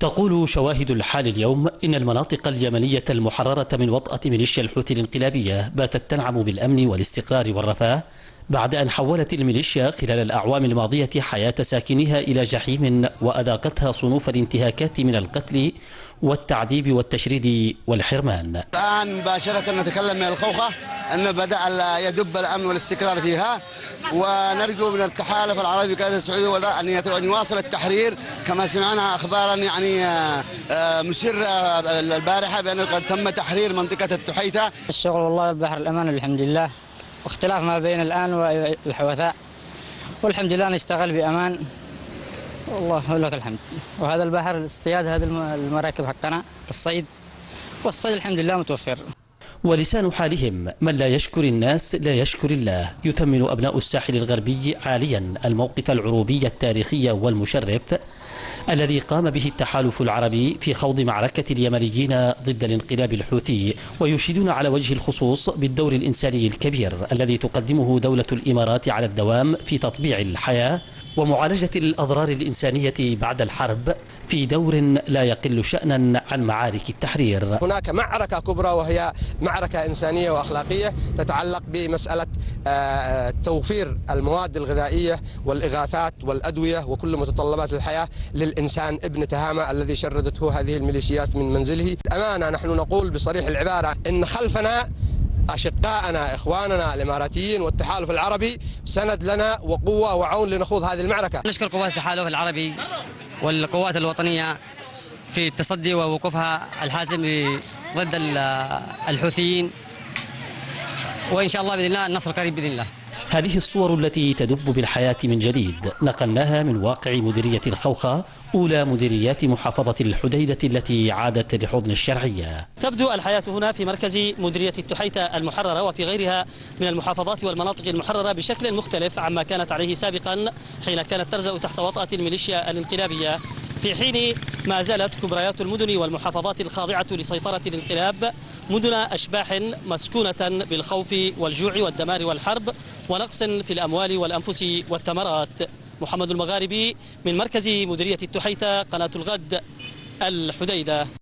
تقول شواهد الحال اليوم إن المناطق اليمنية المحررة من وطأة ميليشيا الحوثي الانقلابية باتت تنعم بالأمن والاستقرار والرفاه بعد أن حولت الميليشيا خلال الأعوام الماضية حياة ساكنيها إلى جحيم وأذاقتها صنوف الانتهاكات من القتل والتعذيب والتشريد والحرمان. الآن مباشرة نتكلم من الخوخة أنه بدأ يدب الأمن والاستقرار فيها. ونرجو من التحالف العربي كذا السعودي أن يواصل التحرير. كما سمعنا أخبارا يعني مسرة البارحة بأنه قد تم تحرير منطقة التحيتة. الشغل والله البحر الأمان الحمد لله. واختلاف ما بين الآن والحوثاء. والحمد لله نشتغل بأمان. والله لك الحمد. وهذا البحر اصطياد هذه المراكب حقنا الصيد. والصيد الحمد لله متوفر. ولسان حالهم من لا يشكر الناس لا يشكر الله. يثمن أبناء الساحل الغربي عاليا الموقف العروبي التاريخي والمشرف الذي قام به التحالف العربي في خوض معركة اليمنيين ضد الانقلاب الحوثي ويشيدون على وجه الخصوص بالدور الإنساني الكبير الذي تقدمه دولة الإمارات على الدوام في تطبيع الحياة ومعالجة الأضرار الإنسانية بعد الحرب في دور لا يقل شأنا عن معارك التحرير. هناك معركة كبرى وهي معركة إنسانية وأخلاقية تتعلق بمسألة توفير المواد الغذائية والإغاثات والأدوية وكل متطلبات الحياة للإنسان ابن تهامة الذي شردته هذه الميليشيات من منزله. الأمانة نحن نقول بصريح العبارة إن خلفنا أشقائنا إخواننا الإماراتيين والتحالف العربي سند لنا وقوة وعون لنخوض هذه المعركة. نشكر قوات التحالف العربي والقوات الوطنية في التصدي ووقوفها الحازم ضد الحوثيين وإن شاء الله بإذن الله النصر قريب بإذن الله. هذه الصور التي تدب بالحياة من جديد. نقلناها من واقع مديرية الخوخة أولى مديريات محافظة الحديدة التي عادت لحضن الشرعية. تبدو الحياة هنا في مركز مديرية التحيتة المحررة وفي غيرها من المحافظات والمناطق المحررة بشكل مختلف عما كانت عليه سابقا حين كانت ترزأ تحت وطأة الميليشيا الانقلابية. في حين ما زالت كبريات المدن والمحافظات الخاضعة لسيطرة الانقلاب مدن أشباح مسكونة بالخوف والجوع والدمار والحرب ونقص في الأموال والأنفس والثمرات. محمد المغاربي من مركز مديرية التحيتة قناة الغد الحديدة.